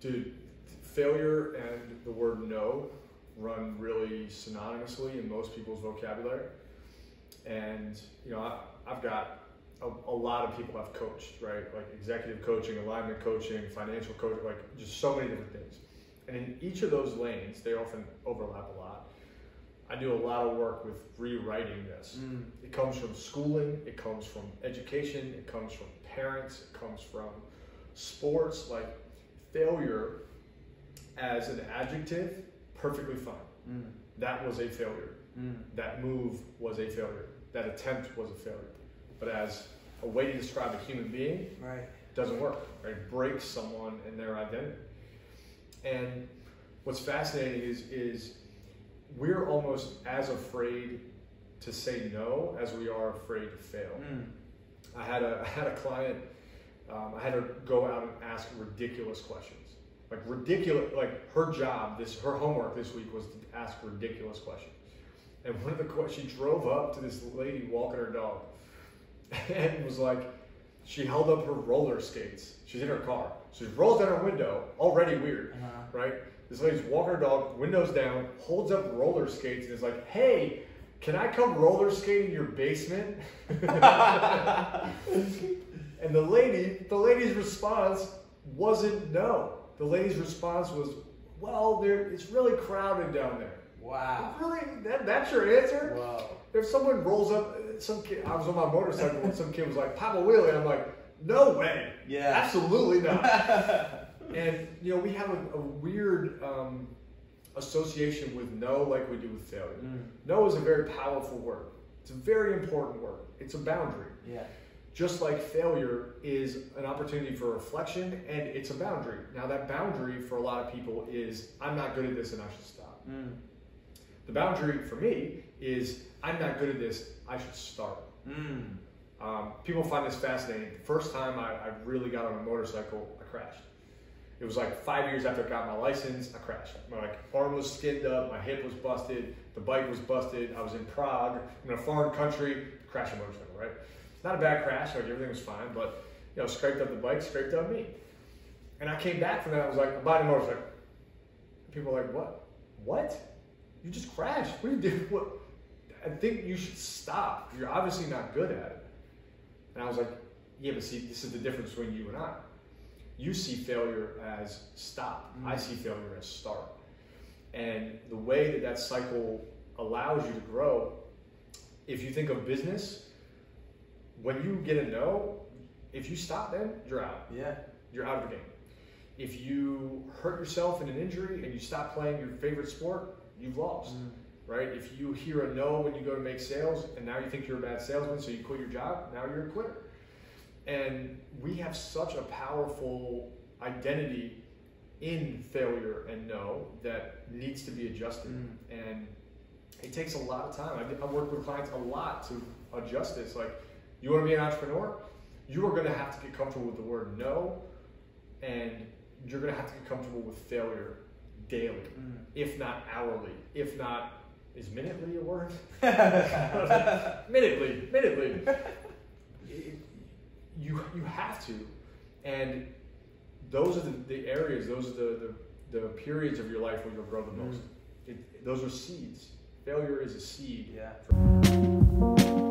Dude, failure and the word no run really synonymously in most people's vocabulary. And, you know, I, I've got a, a lot of people I've coached, right? Like executive coaching, alignment coaching, financial coaching, like just so many different things. And in each of those lanes, they often overlap a lot. I do a lot of work with rewriting this. Mm. It comes from schooling, it comes from education, it comes from parents, it comes from sports. Like failure as an adjective, perfectly fine. Mm. That was a failure. Mm. That move was a failure. That attempt was a failure. But as a way to describe a human being, Right. doesn't work. Right? It breaks someone and their identity. And what's fascinating is is we're almost as afraid to say no as we are afraid to fail. Mm. I had a I had a client. Um, I had her go out and ask ridiculous questions, like ridiculous. Like her job, this her homework this week was to ask ridiculous questions. And one of the questions, she drove up to this lady walking her dog, and was like, she held up her roller skates. She's in her car. So she rolls down her window, already weird, Uh-huh. right? This lady's walking her dog, windows down, holds up roller skates, and is like, hey, can I come roller skate in your basement? and the lady, the lady's response wasn't no. The lady's response was, well, there, it's really crowded down there. Wow. Really? That, that's your answer? Whoa. If someone rolls up, some kid, I was on my motorcycle and some kid was like, pop a Wheelie, I'm like, no way. Yeah. Absolutely not. and, you know, we have a, a weird um, association with no like we do with failure. Mm. No is a very powerful word. It's a very important word. It's a boundary. Yeah. Just like failure is an opportunity for reflection and it's a boundary. Now, that boundary for a lot of people is I'm not good at this and I should stop. Mm. The boundary for me is I'm not good at this, I should start. Mm. Um, people find this fascinating. The first time I, I really got on a motorcycle, I crashed. It was like five years after I got my license, I crashed. My like, arm was skinned up, my hip was busted, the bike was busted. I was in Prague, in a foreign country, crashed a motorcycle, right? Not a bad crash, like everything was fine, but you know, scraped up the bike, scraped up me. And I came back from that, I was like, I'm buying a motorcycle. People were like, what? What? You just crashed. What do you do? What? I think you should stop. You're obviously not good at it. And I was like, yeah, but see, this is the difference between you and I. You see failure as stop. Mm. I see failure as start. And the way that that cycle allows you to grow, if you think of business, when you get a no, if you stop then, you're out. Yeah. You're out of the game. If you hurt yourself in an injury and you stop playing your favorite sport, you've lost Mm. right? If you hear a no when you go to make sales and now you think you're a bad salesman, so you quit your job, now you're a quitter. And we have such a powerful identity in failure and no that needs to be adjusted. Mm. And it takes a lot of time. I, I work with clients a lot to adjust this. Like, you want to be an entrepreneur? You are going to have to get comfortable with the word no, and you're going to have to get comfortable with failure daily Mm. if not hourly, if not is minutely a word? minutely, minutely. It- you you have to, and those are the, the areas, those are the, the the periods of your life where you'll grow the most. It, those are seeds. Failure is a seed. Yeah.